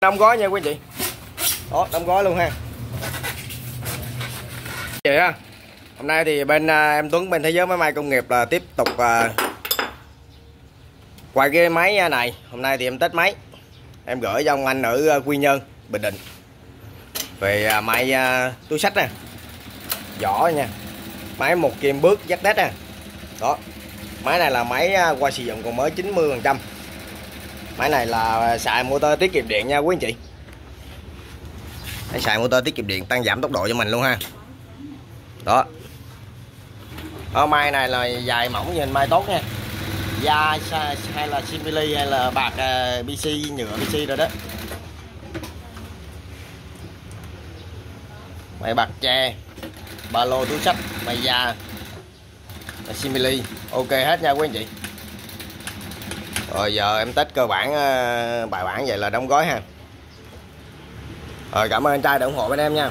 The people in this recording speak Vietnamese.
đóng gói nha quý anh chị. Đó đóng gói luôn ha. Chị ha hôm nay thì bên à, em Tuấn bên thế giới máy may công nghiệp là tiếp tục à, quay cái máy này. Hôm nay thì em test máy. Em gửi cho ông anh ở à, Quy Nhơn Bình Định. Về à, may à, túi sách nè. Vỏ nha. Máy một kim bước dắt test nè. Đó. Máy này là máy à, qua sử dụng còn mới 90 phần trăm máy này là xài motor tiết kiệm điện nha quý anh chị. Máy xài motor tiết kiệm điện tăng giảm tốc độ cho mình luôn ha. Đó. Ở mai này là dài mỏng nhìn mai tốt nha. Da hay là simili hay là bạc à, uh, pc nhựa pc rồi đó. Mày bạc tre ba lô túi sách mày da simili. Ok hết nha quý anh chị rồi giờ em test cơ bản ờ, bài bản vậy là đóng gói ha. Rồi cảm ơn anh trai đã ủng hộ bên em nha.